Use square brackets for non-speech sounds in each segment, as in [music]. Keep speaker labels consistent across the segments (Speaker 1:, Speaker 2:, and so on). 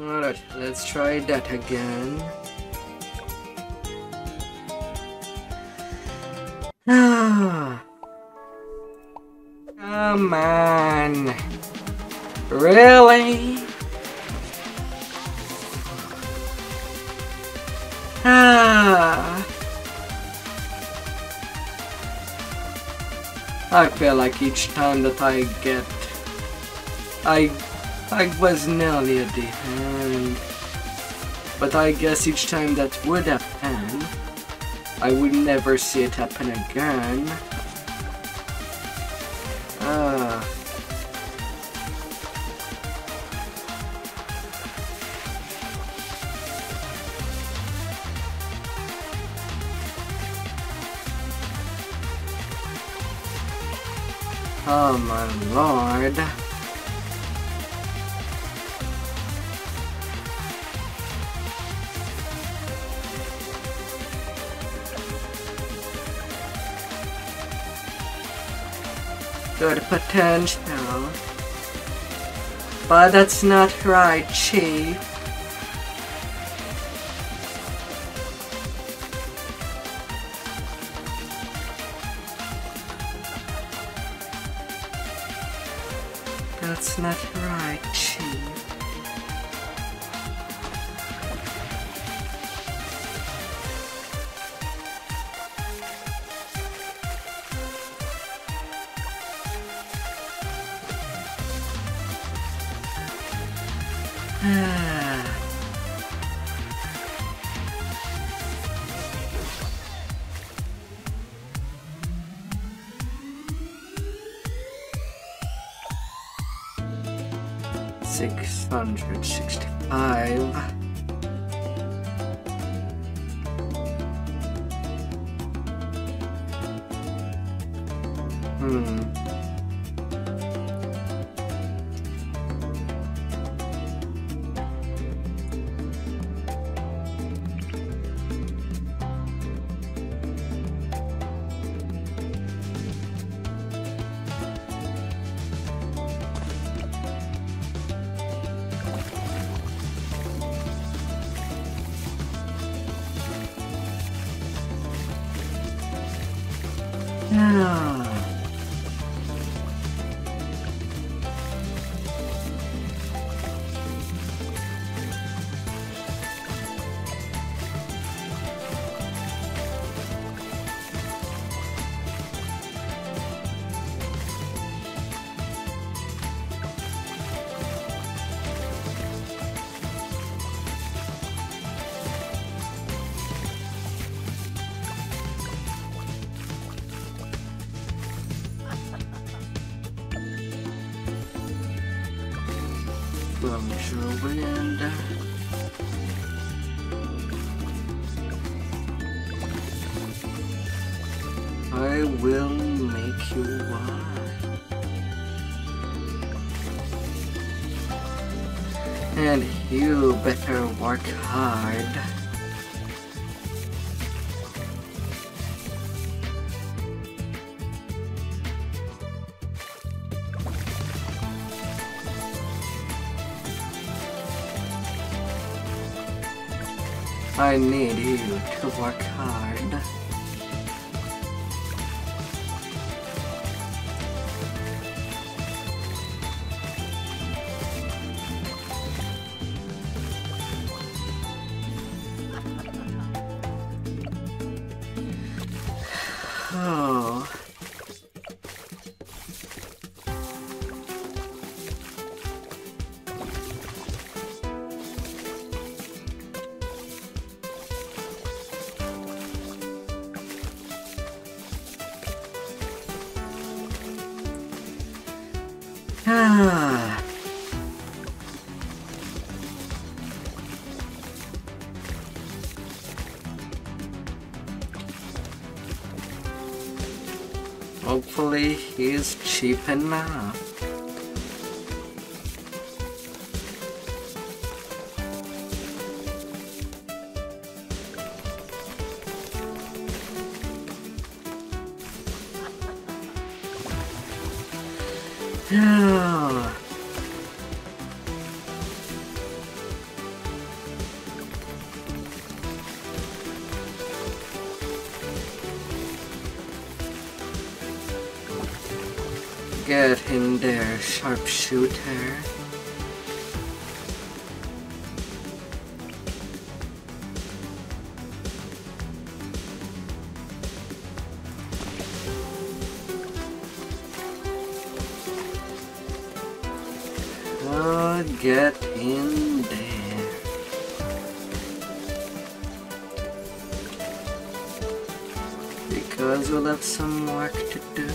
Speaker 1: Alright, let's try that again. Ah. Come on. Really? Ah. I feel like each time that I get... I... I was nearly at the end. But I guess each time that would happen, I would never see it happen again. Ah. Oh my lord. Good potential. But that's not right, Chief. That's not right, Chief. From wind. I will make you one. And you better work hard. I need you to work hard. Ah. Hopefully he's cheap enough. Get in there, sharpshooter. Get in there. Because we'll have some work to do.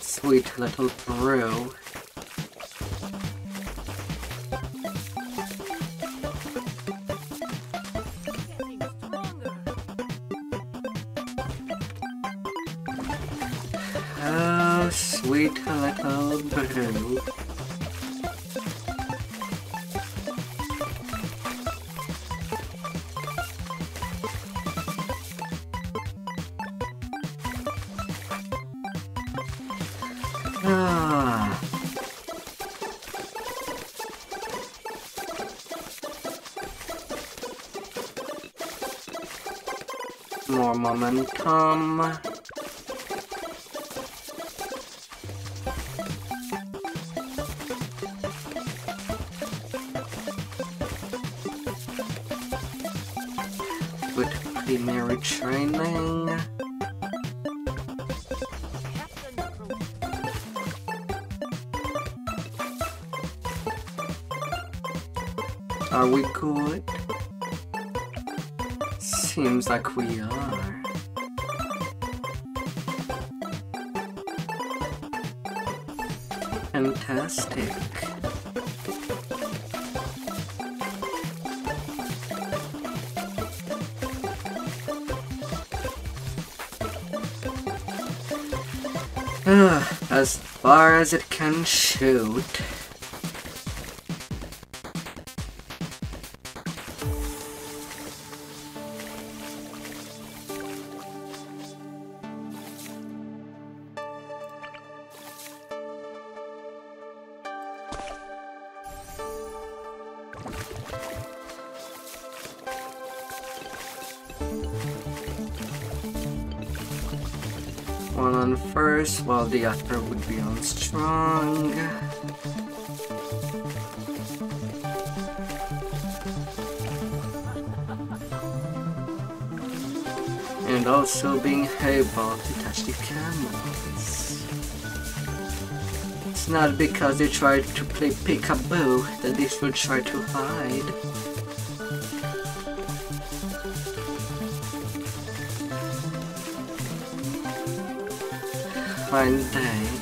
Speaker 1: Sweet little brew. Little brew. Ah. More momentum. Seems like we are. Fantastic. Ah, as far as it can shoot. One on first, while the other would be on strong. And also being able to touch the camels. It's not because they tried to play peekaboo that they should try to hide. 宽带。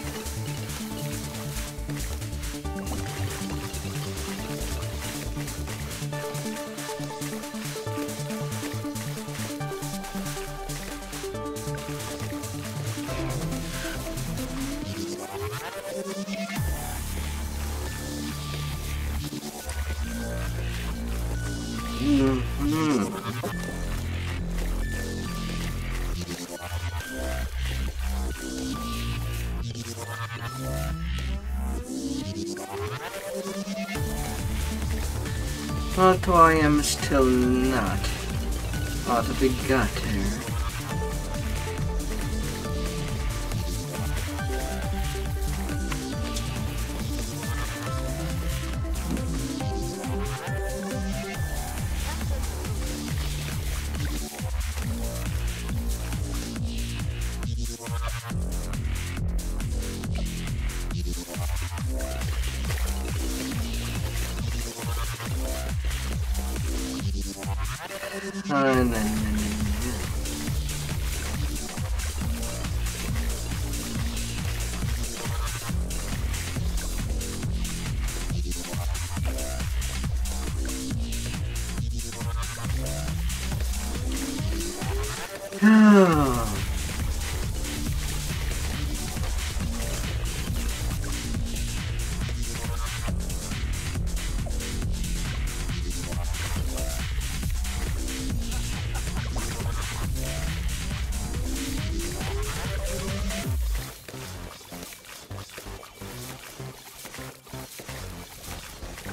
Speaker 1: Although I am still not out of the gutter. Ah, na, na,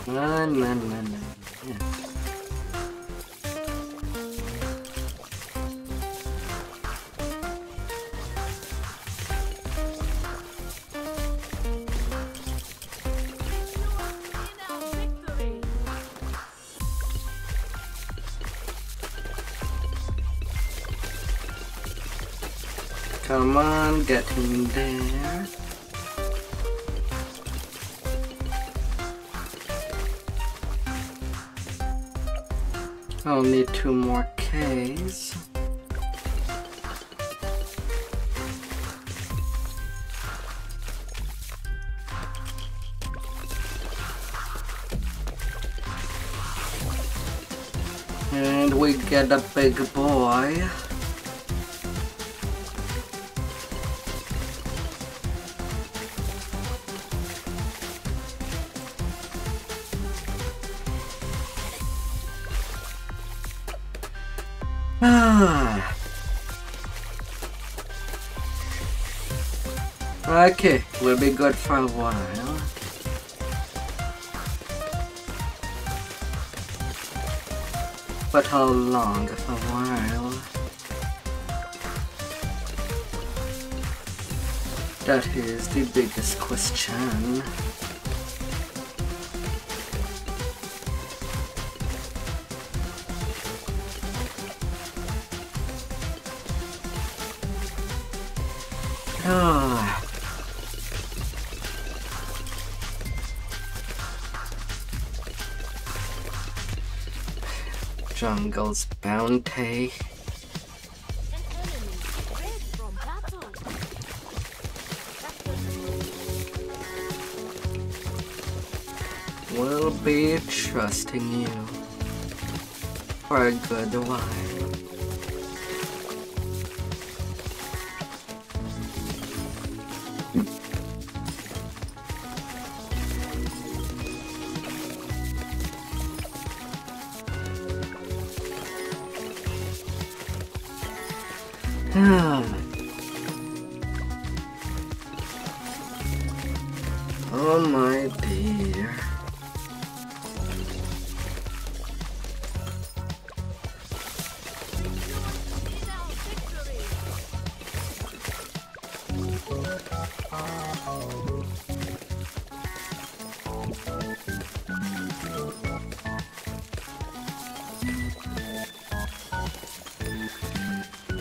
Speaker 1: Na, na, na. Yeah. Come on, get him there. I'll need two more Ks. And we get a big boy. Okay, we'll be good for a while. But how long for a while? That is the biggest question. Jungle's bounty. We'll be trusting you for a good while.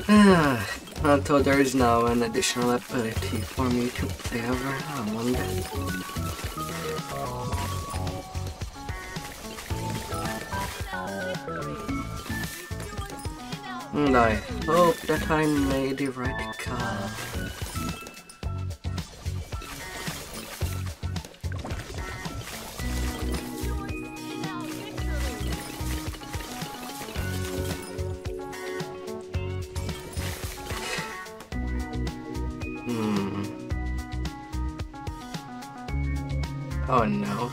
Speaker 1: [sighs] Until there is now an additional ability for me to play around. And I hope that I made the right call. Oh no.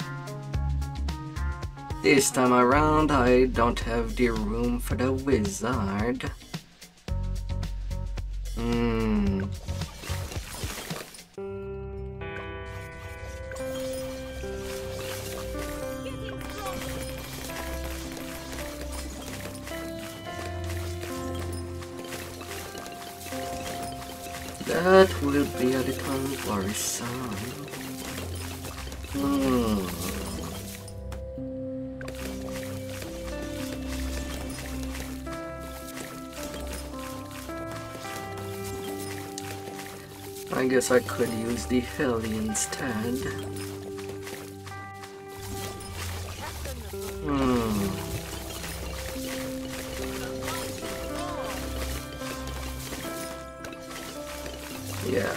Speaker 1: This time around, I don't have the room for the wizard. Hmm. Could use the heli instead. Hmm. Yeah.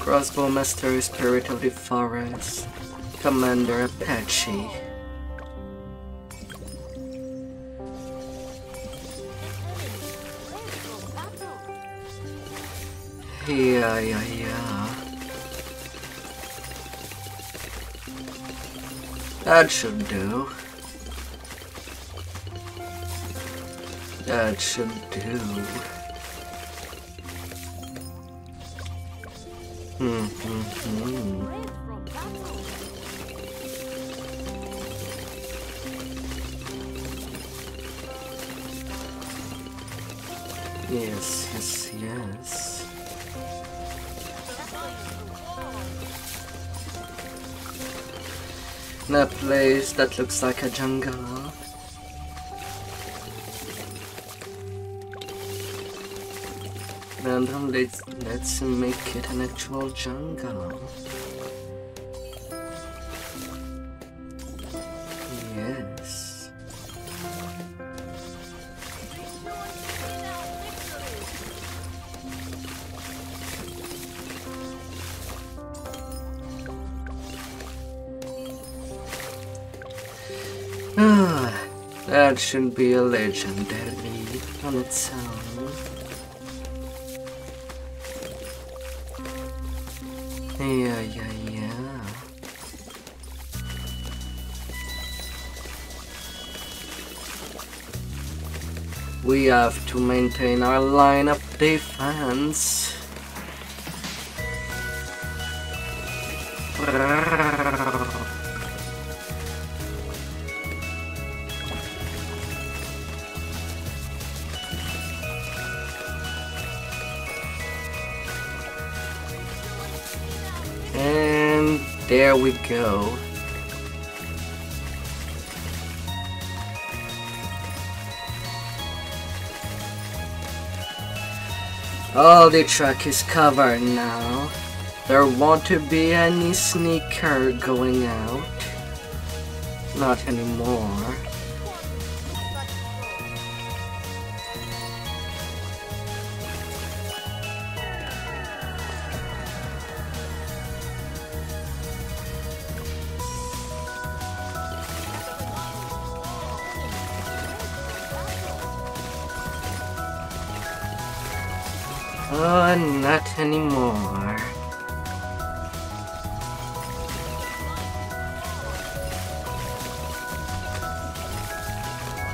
Speaker 1: Crossbow Master Spirit of the Forest. Commander Apache. Yeah, yeah, yeah. That should do. That should do. Hmm. Mm -hmm. Yes, yes, yes. That place that looks like a jungle. And let's, let's make it an actual jungle. That should be a legendary on its own. Yeah, yeah, yeah. We have to maintain our line of defense. There we go. All the track is covered now. There won't be any sneaker going out. Not anymore. Oh, not anymore.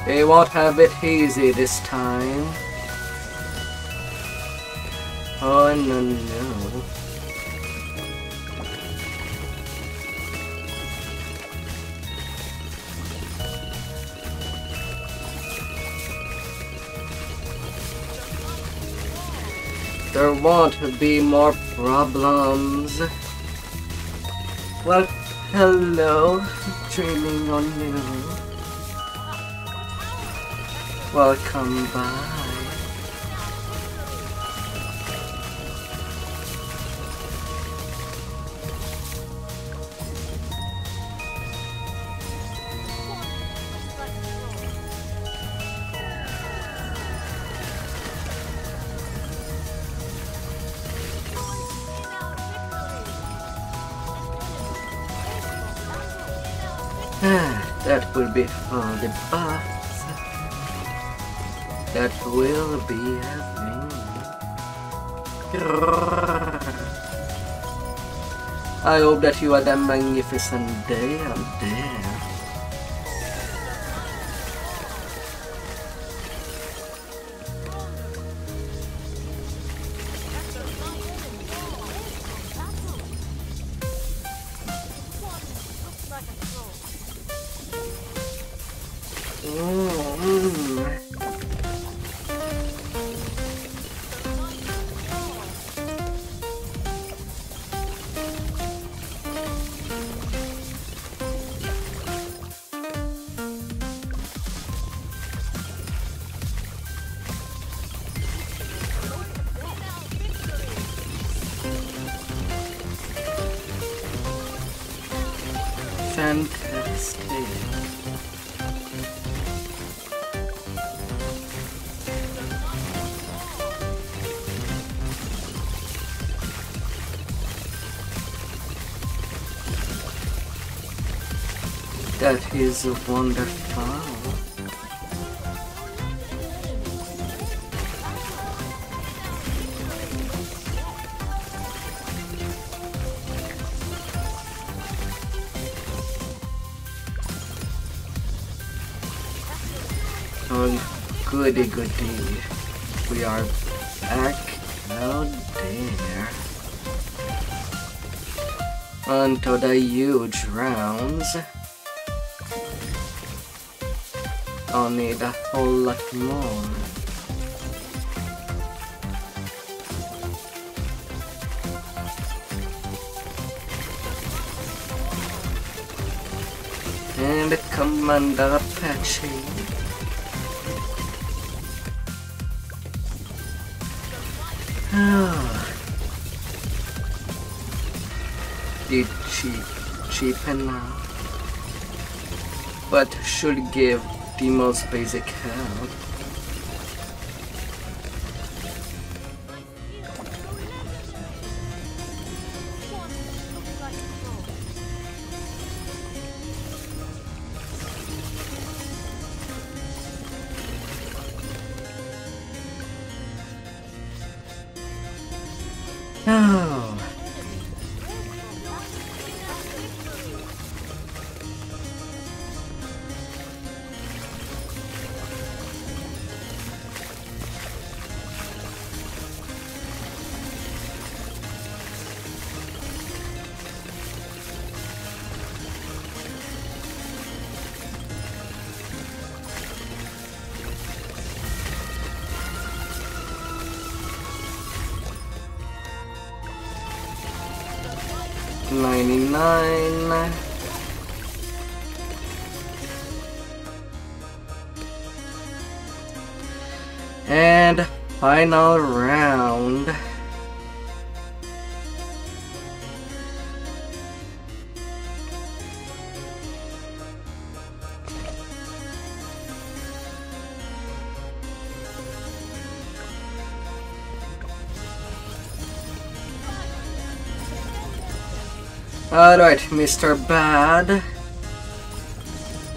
Speaker 1: They won't have it easy this time. Oh no no. There won't be more problems. Well, hello, dreaming on you. Welcome back. The ah, buffs that will be happening. I hope that you had a magnificent day out there. That is wonderful. Oh, goody goody. We are back out there. onto the huge rounds. I'll need a whole lot more. And Commander Apache. Ah. Did cheap, cheapen now? But should give the most basic help. Oh. [sighs] [sighs] And final round. Alright, Mr. Bad.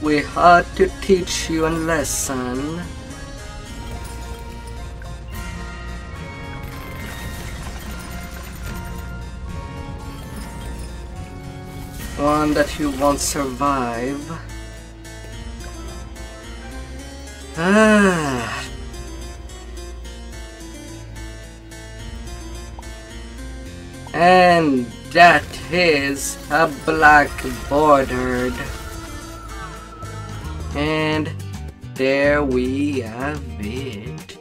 Speaker 1: We had to teach you a lesson. One that you won't survive. Ah. And that is a black bordered. And there we have it.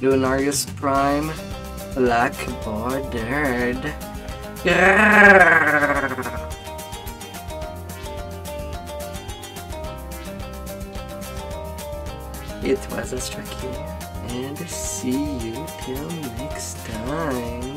Speaker 1: Bloonarius Prime, black bordered. It was Austrakear, and see you till next time.